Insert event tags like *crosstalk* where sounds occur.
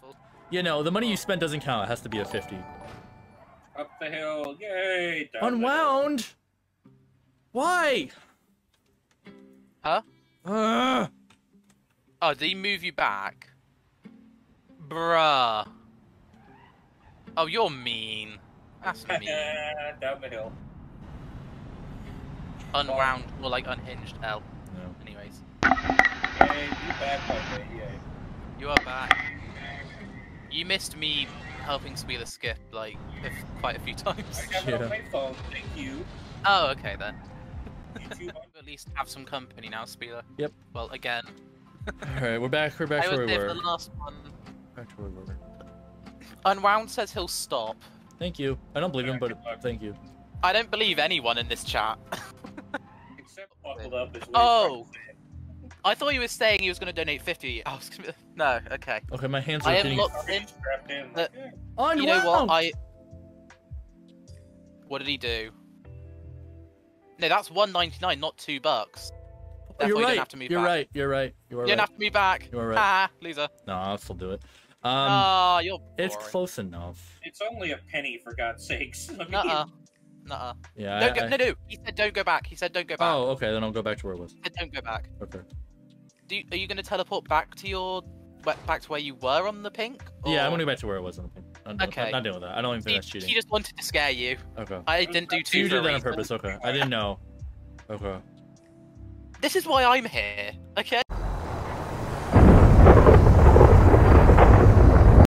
careful. You know, the money you spent doesn't count. It has to be a 50. Up the hill, yay! Down the hill. Unwound? Why? Huh? Ugh. Oh, did he move you back? Bruh. Oh, you're mean. That's mean. *laughs* Down the hill. Unwound, or like unhinged L. No. Anyways, Yay, you bad boy, yay. you are back. You missed me helping Spieler skip like a- quite a few *laughs* times. I have it Yeah. on my phone, thank you. Oh, okay then. YouTube You *laughs* at least have some company now, Spieler. Yep. Well, again, All right, we're back. We're back I to was where we there were. for the last one. Back to where we were. Unwound says he'll stop. Thank you. I don't believe him, but thank you. I don't believe anyone in this chat. *laughs* Except buckled up is what Oh. Trying to say. I thought he was saying he was going to donate 50. *laughs* I was gonna. No, okay. Okay, my hands are I am getting locked in. strapped in. The- Yeah. You know what? I. What did he do? No, that's 199, not two bucks. Oh, Therefore, you're you right. don't have to move you're back. right. You're right. You are you right. don't right. have to move back. You are right. Ah, loser. No, I'll still do it. Um, Ah, you're it's boring. close enough. It's only a penny, for God's sakes. *laughs* I mean, Nuh-uh. Nuh-uh. Yeah. Don't I- go, I- no, no. He said don't go back. He said don't go back. Oh, okay. Then I'll go back to where it was. He said don't go back. Okay. Do you, are you going to teleport back to your back to where you were on the pink? Yeah, I'm gonna go back to where it was. on the pink. I'm, I'm Okay. not dealing with that. I don't even think He, that's cheating. he just wanted to scare you. Okay. I didn't do two you did that on purpose. Okay. I didn't know. Okay. This is why I'm here. Okay.